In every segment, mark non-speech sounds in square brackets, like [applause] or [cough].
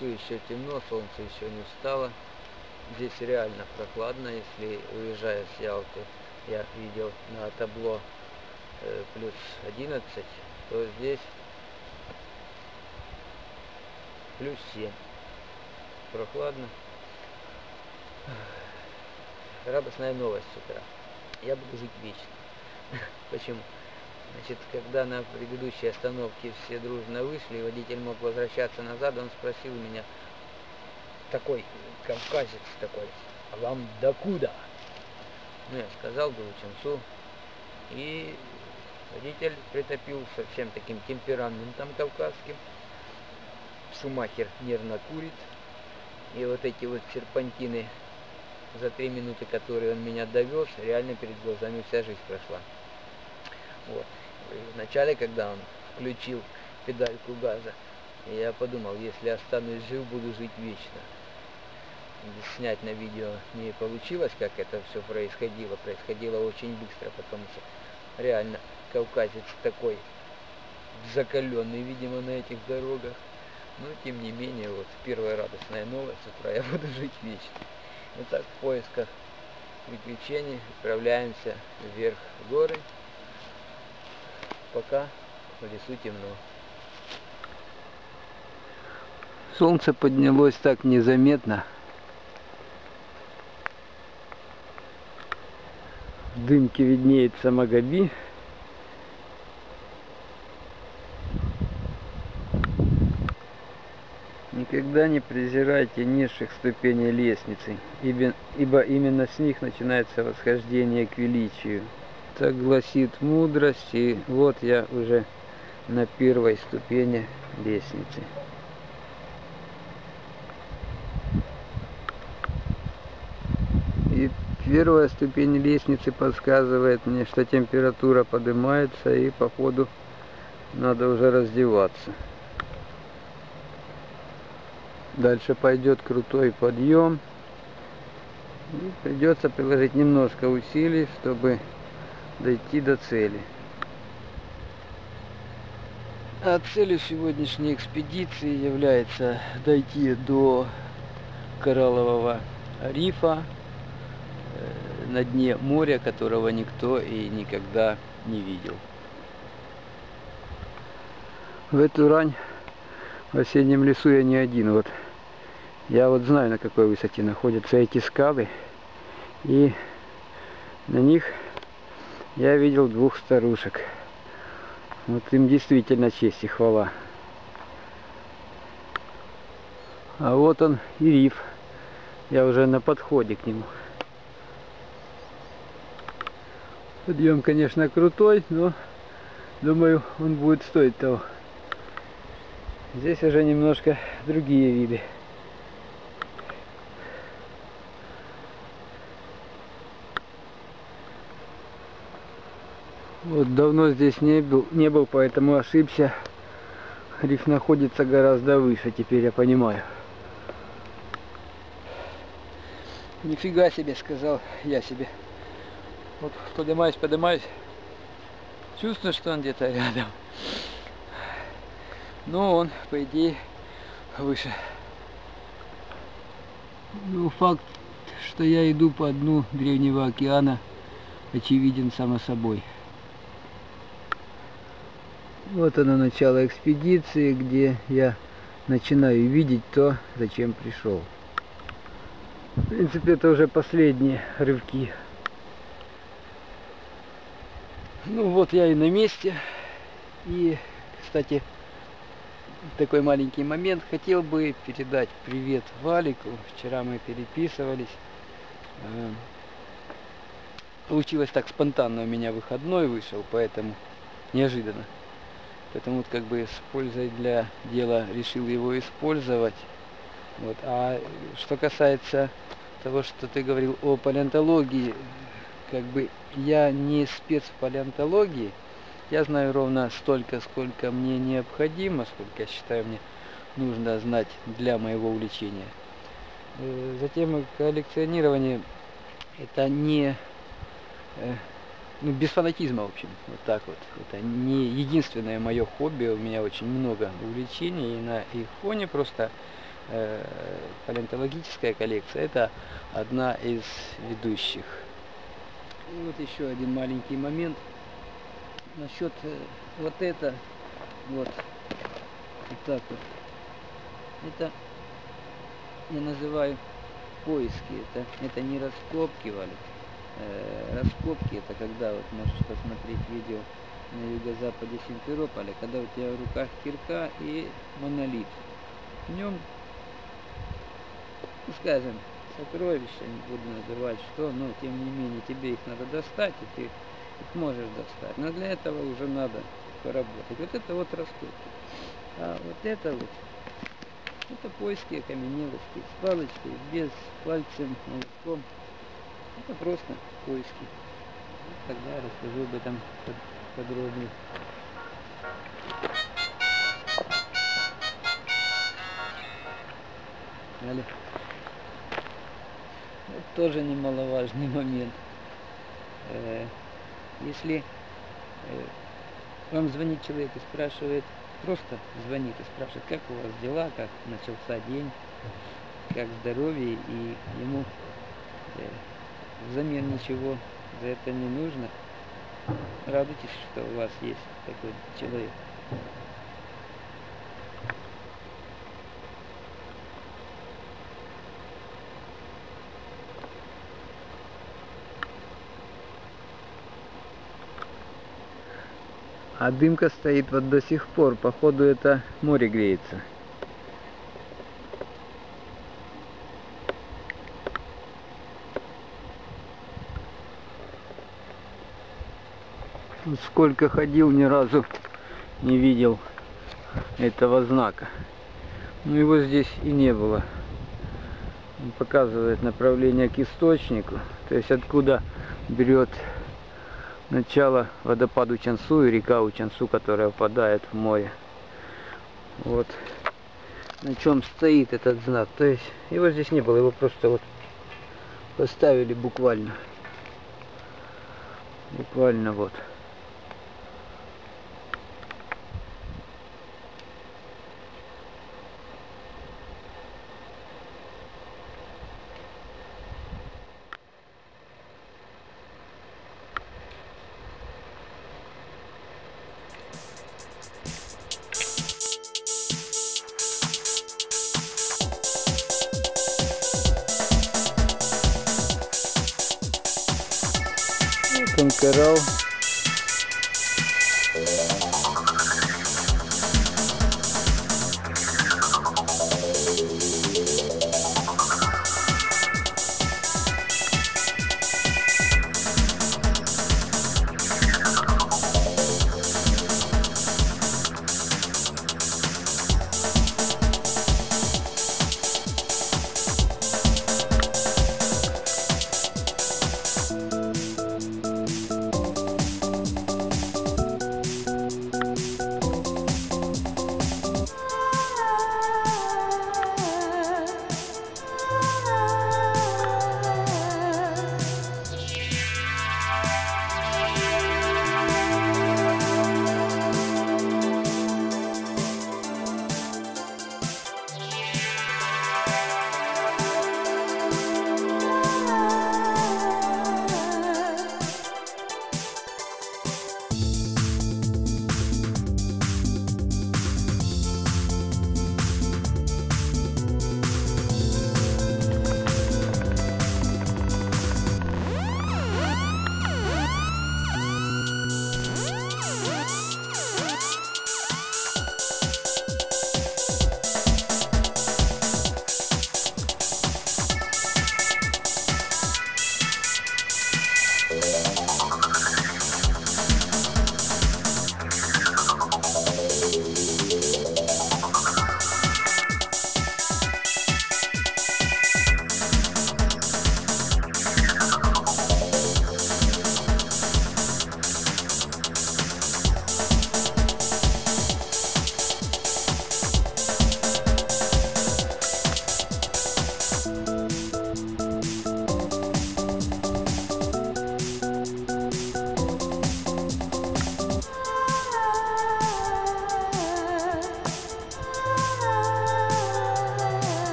лесу еще темно, солнце еще не встало. Здесь реально прохладно, если уезжая с Ялты, я видел на табло э, плюс 11, то здесь плюс 7. Прохладно. Радостная новость с утра. Я буду жить вечно. [laughs] Почему? Значит, когда на предыдущей остановке все дружно вышли, и водитель мог возвращаться назад, он спросил меня, такой кавказец такой, а вам докуда? Ну, я сказал, до Ученцу. И водитель притопил совсем таким темпераментом кавказским. Шумахер нервно курит. И вот эти вот серпантины за три минуты, которые он меня довез, реально перед глазами вся жизнь прошла. Вот. Вначале, когда он включил педальку газа, я подумал, если останусь жив, буду жить вечно. Снять на видео не получилось, как это все происходило. Происходило очень быстро, потому что реально кавказец такой закаленный, видимо, на этих дорогах. Но, тем не менее, вот первая радостная новость, с утра я буду жить вечно. Итак, в поисках приключений отправляемся вверх в горы. Пока в лесу темно. Солнце поднялось так незаметно. В дымке виднеется Магаби. Никогда не презирайте низших ступеней лестницы, ибо, именно с них начинается восхождение к величию. Так гласит мудрость, и вот я уже на первой ступени лестницы. И первая ступень лестницы подсказывает мне, что температура поднимается и по ходу надо уже раздеваться. Дальше пойдет крутой подъем. И придется приложить немножко усилий, чтобы дойти до цели. А целью сегодняшней экспедиции является дойти до кораллового рифа э, на дне моря, которого никто и никогда не видел. В эту рань в осеннем лесу я не один. Вот я вот знаю, на какой высоте находятся эти скалы. И на них я видел двух старушек. Вот им действительно честь и хвала. А вот он и риф. Я уже на подходе к нему. Подъем, конечно, крутой, но думаю, он будет стоить того. Здесь уже немножко другие виды. Вот давно здесь не был, не был, поэтому ошибся. Риф находится гораздо выше, теперь я понимаю. Нифига себе, сказал я себе. Вот поднимаюсь, поднимаюсь. Чувствую, что он где-то рядом. Но он, по идее, выше. Ну, факт, что я иду по дну Древнего океана, очевиден само собой. Вот оно начало экспедиции, где я начинаю видеть то, зачем пришел. В принципе, это уже последние рывки. Ну вот я и на месте. И, кстати, такой маленький момент. Хотел бы передать привет Валику. Вчера мы переписывались. Э, получилось так спонтанно, у меня выходной вышел, поэтому неожиданно. Поэтому вот как бы с пользой для дела решил его использовать. Вот. А что касается того, что ты говорил о палеонтологии, как бы я не спец в палеонтологии, я знаю ровно столько, сколько мне необходимо, сколько я считаю мне нужно знать для моего увлечения. Э, затем коллекционирование это не э, ну, без фанатизма, в общем, вот так вот. Это не единственное мое хобби, у меня очень много увлечений, и на их просто э, палеонтологическая коллекция – это одна из ведущих. И вот еще один маленький момент насчет э, вот это, вот, вот так вот. Это я называю поиски, это, это не раскопки, Валя раскопки, это когда вот можешь посмотреть видео на юго-западе Симферополя, когда у тебя в руках кирка и монолит. В нем, ну, скажем, сокровища, не буду называть что, но тем не менее тебе их надо достать, и ты их можешь достать. Но для этого уже надо поработать. Вот это вот раскопки. А вот это вот, это поиски окаменелости с палочкой, без пальцем, молотком. Это просто поиски. Тогда расскажу об этом подробнее. Далее. Вот тоже немаловажный [laughs] момент. Э, если э, вам звонит человек и спрашивает, просто звонит и спрашивает, как у вас дела, как начался день, как здоровье, и ему э, взамен ничего за это не нужно. Радуйтесь, что у вас есть такой человек. А дымка стоит вот до сих пор. Походу это море греется. Сколько ходил, ни разу не видел этого знака. Но его здесь и не было. Он показывает направление к источнику, то есть откуда берет начало водопад Учансу и река Учансу, которая впадает в море. Вот на чем стоит этот знак. То есть его здесь не было, его просто вот поставили буквально. Буквально вот. Conqueror поднимаюсь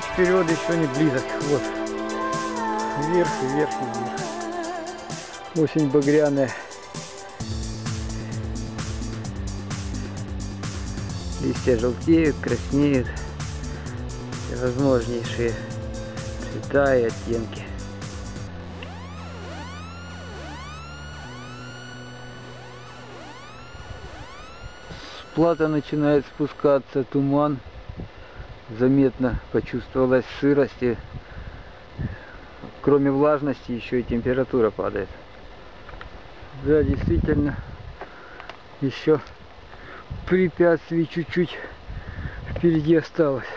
путь вперед еще не близок. Вот. Вверх, вверх, вверх. Осень багряная. Листья желтеют, краснеют. Всевозможнейшие цвета и оттенки. С плата начинает спускаться туман. Заметно почувствовалась сырость и кроме влажности еще и температура падает. Да, действительно, еще препятствий чуть-чуть впереди осталось.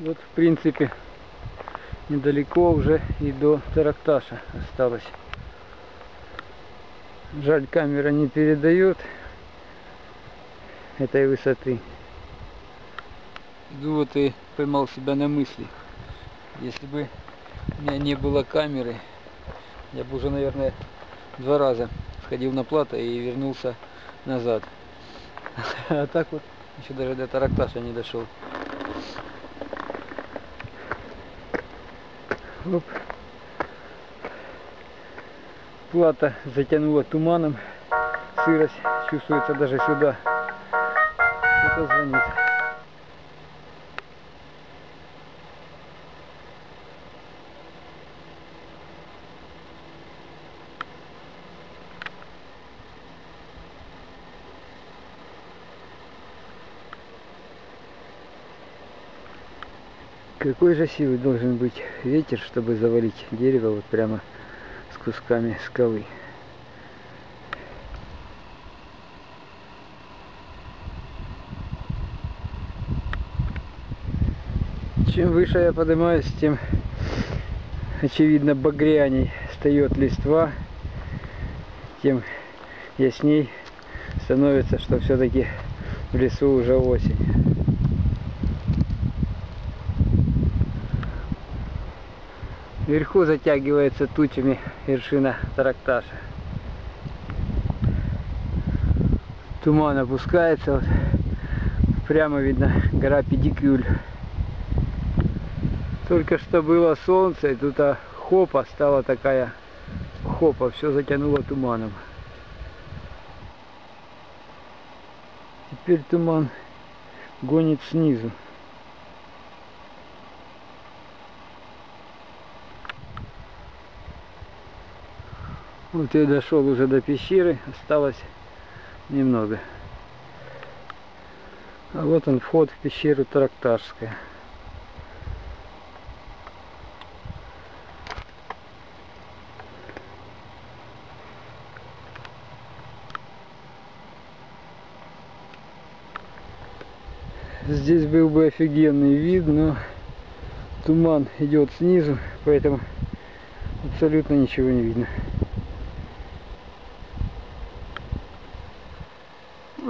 Вот, в принципе, недалеко уже и до Таракташа осталось. Жаль, камера не передает этой высоты. Иду вот и поймал себя на мысли. Если бы у меня не было камеры, я бы уже, наверное, два раза сходил на плато и вернулся назад. [laughs] А так вот, еще даже до Таракташа не дошел. Оп. Плата затянула туманом. Сырость чувствуется даже сюда. Кто-то звонит. Какой же силы должен быть ветер, чтобы завалить дерево вот прямо с кусками скалы? Чем выше я поднимаюсь, тем очевидно багряней встает листва, тем ясней становится, что все-таки в лесу уже осень. Вверху затягивается тучами вершина Таракташа. Туман опускается, вот, прямо видно гора Педикюль. Только что было солнце, и тут а, хопа стала такая хопа, все затянуло туманом. Теперь туман гонит снизу. Вот я дошел уже до пещеры, осталось немного. А вот он вход в пещеру Трактарская. Здесь был бы офигенный вид, но туман идет снизу, поэтому абсолютно ничего не видно.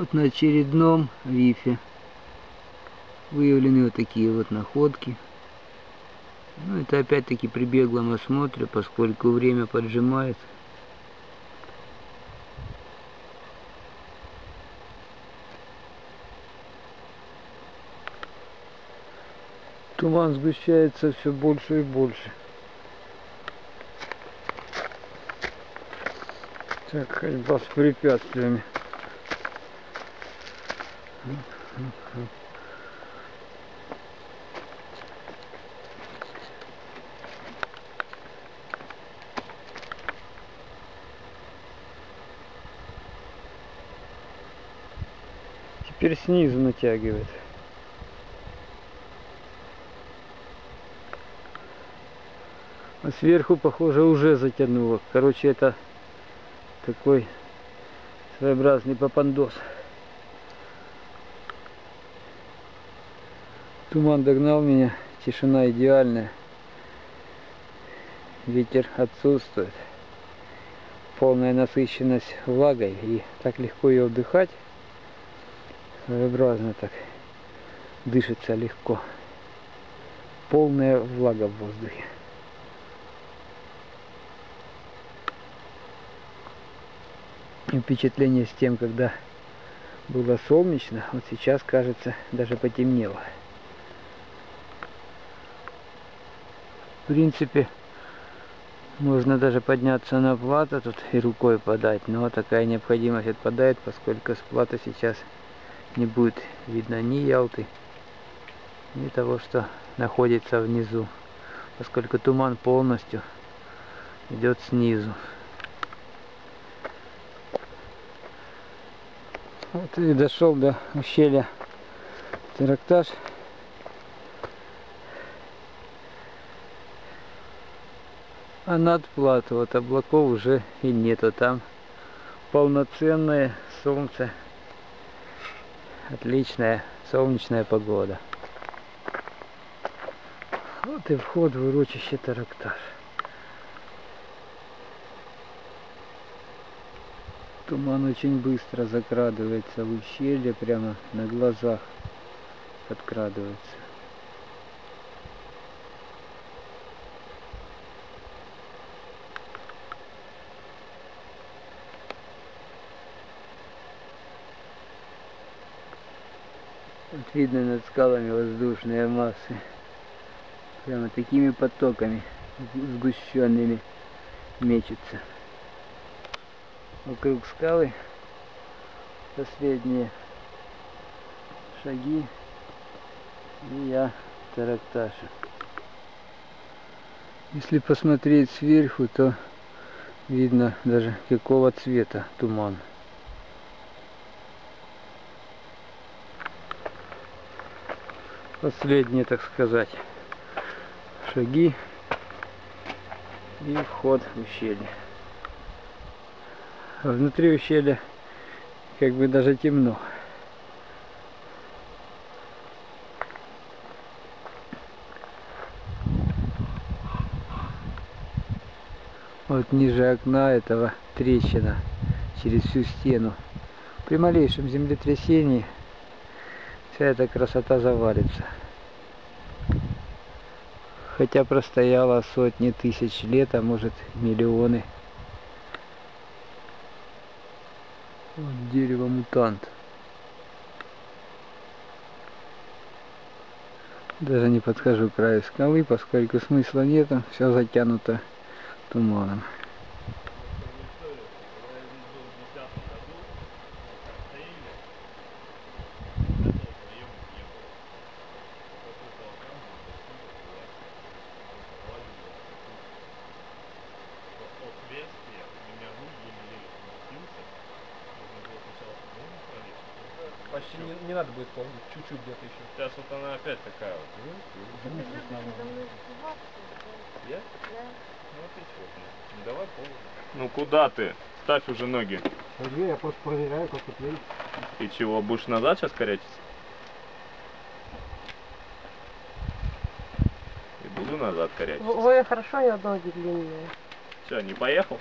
Вот на очередном рифе выявлены вот такие вот находки. Ну, это опять-таки при беглом осмотре, поскольку время поджимает. Туман сгущается все больше и больше. Так, ходьба с препятствиями. Теперь снизу натягивает. А сверху, похоже, уже затянуло. Короче, это такой своеобразный попандос. Туман догнал меня, тишина идеальная. Ветер отсутствует. Полная насыщенность влагой и так легко ее вдыхать. Своеобразно так дышится легко. Полная влага в воздухе. впечатление с тем, когда было солнечно, вот сейчас, кажется, даже потемнело. В принципе, можно даже подняться на плато тут и рукой подать, но такая необходимость отпадает, поскольку с плата сейчас не будет видно ни Ялты, ни того, что находится внизу, поскольку туман полностью идет снизу. Вот и дошел до ущелья Терактаж. А над плато вот облаков уже и нету. Там полноценное солнце. Отличная солнечная погода. Вот и вход в урочище Таракташ. Туман очень быстро закрадывается в ущелье, прямо на глазах подкрадывается. Видно над скалами воздушные массы. Прямо такими потоками сгущенными мечется вокруг скалы. Последние шаги. И я Таракташа. Если посмотреть сверху, то видно даже какого цвета туман. Последние, так сказать, шаги и вход в ущелье. Внутри ущелья как бы даже темно. Вот ниже окна этого трещина через всю стену. При малейшем землетрясении вся эта красота завалится. Хотя простояла сотни тысяч лет, а может миллионы. Вот дерево мутант. Даже не подхожу к краю скалы, поскольку смысла нету, все затянуто туманом. Почти не, не надо будет ползать, чуть-чуть где-то еще. Сейчас вот она опять такая вот. Я? Ну отлично. Ну, давай ползай. Ну куда ты? Ставь уже ноги. Я просто проверяю, как тут едет. И чего, будешь назад сейчас корячиться? И буду назад корячиться. Ой, хорошо, я ноги длинные. Все, не поехал?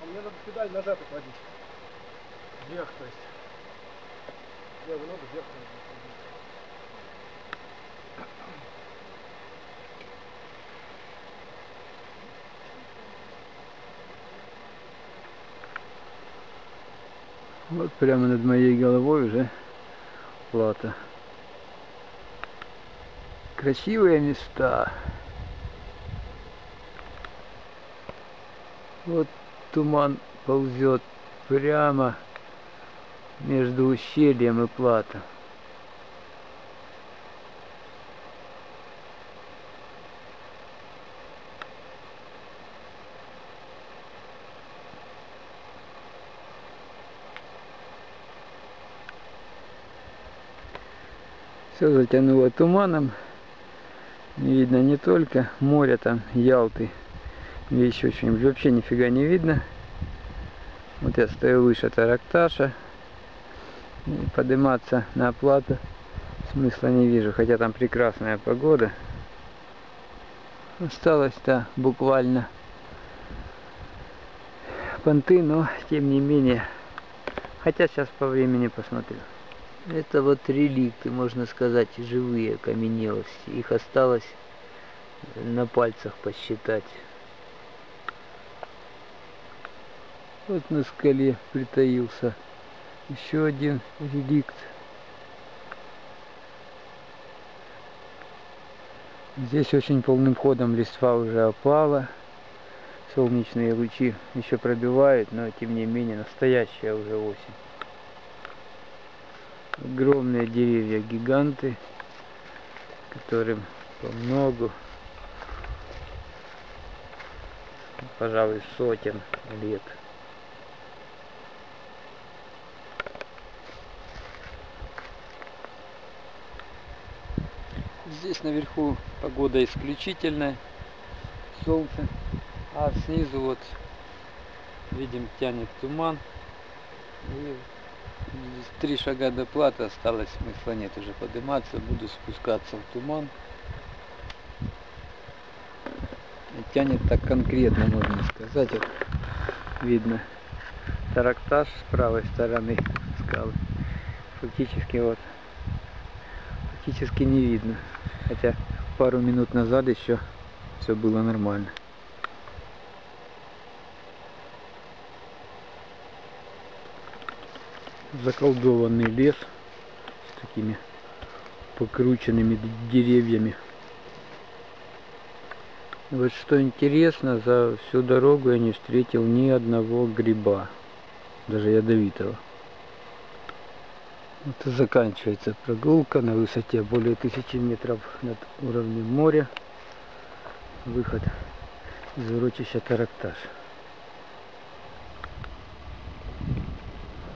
А мне надо педаль назад отводить. Вверх, то есть. Левую ногу вверх надо отводить. Вот прямо над моей головой уже плата. Красивые места. Вот туман ползет прямо между ущельем и платом. Все затянуло туманом. Не видно не только моря там, Ялты. Вещи очень вообще нифига не видно. Вот я стою выше Таракташа. И подниматься на оплату смысла не вижу. Хотя там прекрасная погода. Осталось-то буквально понты, но тем не менее. Хотя сейчас по времени посмотрю. Это вот реликты, можно сказать, живые окаменелости. Их осталось на пальцах посчитать. Вот на скале притаился еще один реликт. Здесь очень полным ходом листва уже опала. Солнечные лучи еще пробивают, но тем не менее настоящая уже осень. Огромные деревья гиганты, которым по многу, пожалуй, сотен лет. Здесь наверху погода исключительная, солнце, а снизу вот видим тянет туман. И три шага до платы осталось, смысла нет уже подниматься, буду спускаться в туман. И тянет так конкретно, можно сказать, вот видно тарактаж с правой стороны скалы. Фактически вот, фактически не видно. Хотя пару минут назад еще все было нормально. Заколдованный лес с такими покрученными деревьями. Вот что интересно, за всю дорогу я не встретил ни одного гриба, даже ядовитого. Вот и заканчивается прогулка на высоте более тысячи метров над уровнем моря. Выход из урочища Таракташ.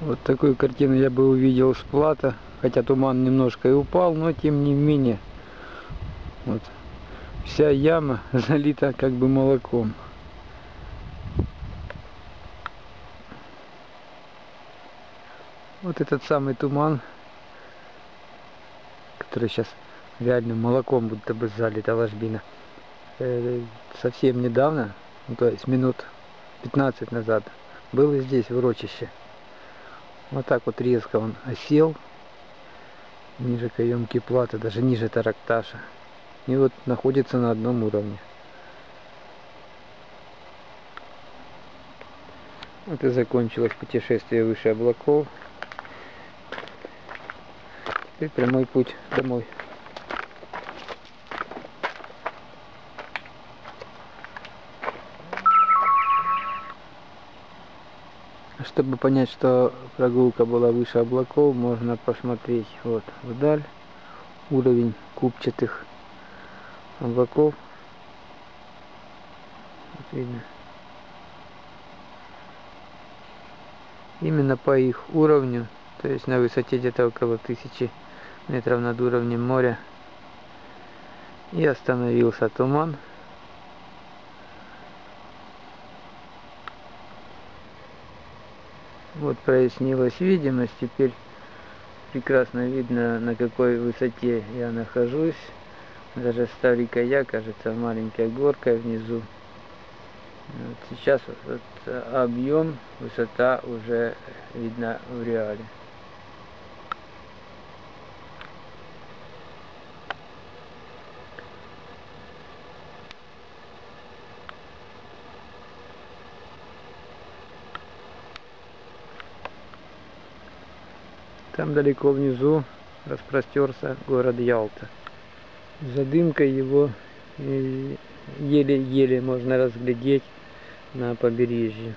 Вот такую картину я бы увидел с плата, хотя туман немножко и упал, но тем не менее вот вся яма [laughs] залита как бы молоком. Вот этот самый туман, который сейчас реально молоком будто бы залита ложбина. Э, совсем недавно, ну, то есть минут 15 назад, был здесь в урочище. Вот так вот резко он осел, ниже каемки платы, даже ниже таракташа. И вот находится на одном уровне. Вот и закончилось путешествие выше облаков. И прямой путь домой. Чтобы понять, что прогулка была выше облаков, можно посмотреть вот вдаль уровень купчатых облаков. Вот видно. Именно по их уровню, то есть на высоте где-то около тысячи метров над уровнем моря. И остановился туман. Вот прояснилась видимость, теперь прекрасно видно на какой высоте я нахожусь. Даже старика я, кажется, маленькая горка внизу. Вот сейчас вот объем, высота уже видна в реале. Там далеко внизу распростерся город Ялта. За дымкой его еле-еле можно разглядеть на побережье.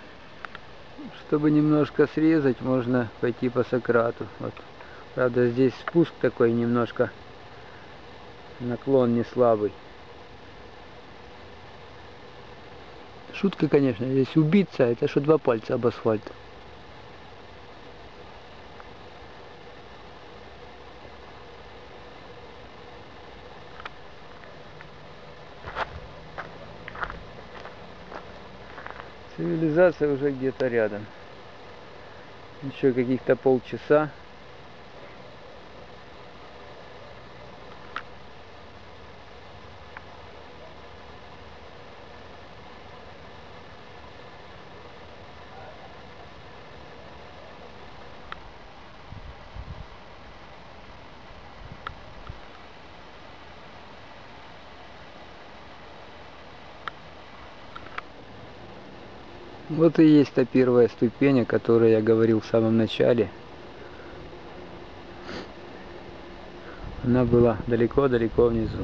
Чтобы немножко срезать, можно пойти по Сократу. Вот. Правда, здесь спуск такой немножко, наклон не слабый. Шутка, конечно, здесь убиться, это что два пальца об асфальт. Цивилизация уже где-то рядом. Еще каких-то полчаса. Вот и есть та первая ступень, о которой я говорил в самом начале. Она была далеко-далеко внизу.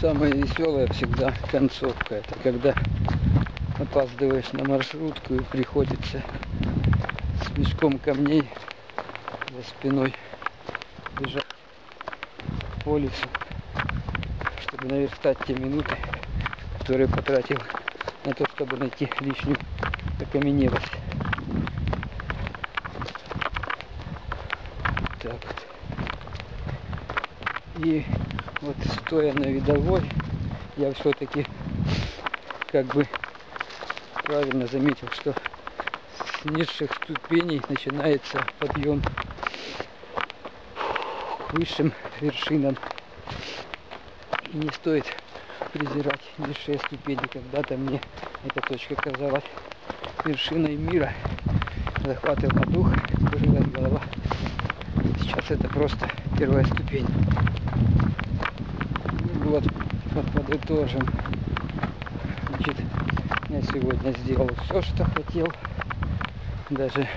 Самое веселое всегда концовка. Это когда опаздываешь на маршрутку и приходится с мешком камней за спиной бежать по лесу, чтобы наверстать те минуты, которые потратил на то, чтобы найти лишнюю окаменелость. Так вот. И вот стоя на видовой, я все-таки как бы правильно заметил, что с низших ступеней начинается подъем к высшим вершинам. И не стоит презирать низшие ступени. Когда-то мне эта точка казалась вершиной мира. Захватывала дух, кружилась голова. Сейчас это просто первая ступень. Вот, вот подытожим. Значит, я сегодня сделал все, что хотел. Даже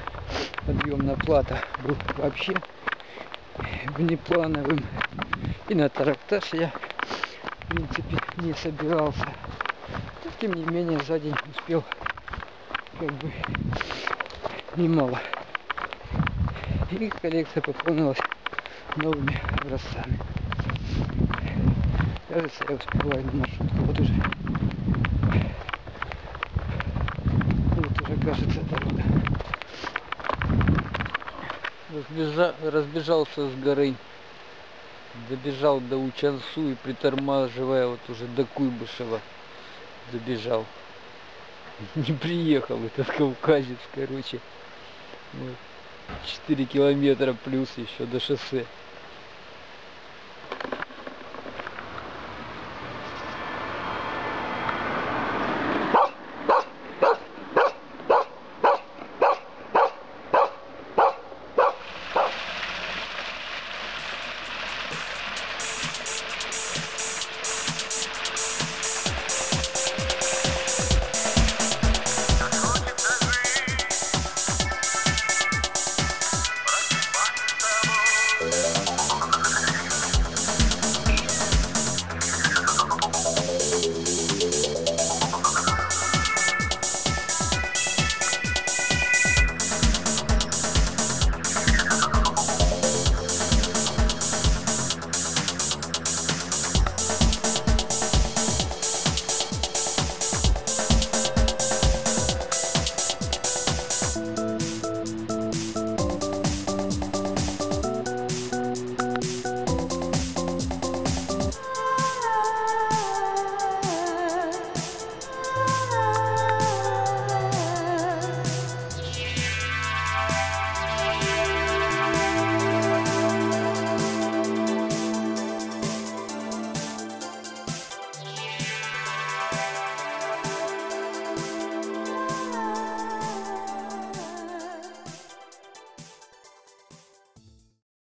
подъем на плато был вообще внеплановым. И на тарактаж я, в принципе, не собирался. Но, тем не менее, за день успел как бы немало. И коллекция пополнилась новыми образцами. Кажется, я успеваю на маршрутку. Вот уже. Вот уже кажется дорога. Разбежа... Разбежался с горы. Добежал до Учансу и притормаживая вот уже до Куйбышева добежал. [laughs] Не приехал этот кавказец, короче. Вот. 4 километра плюс еще до шоссе.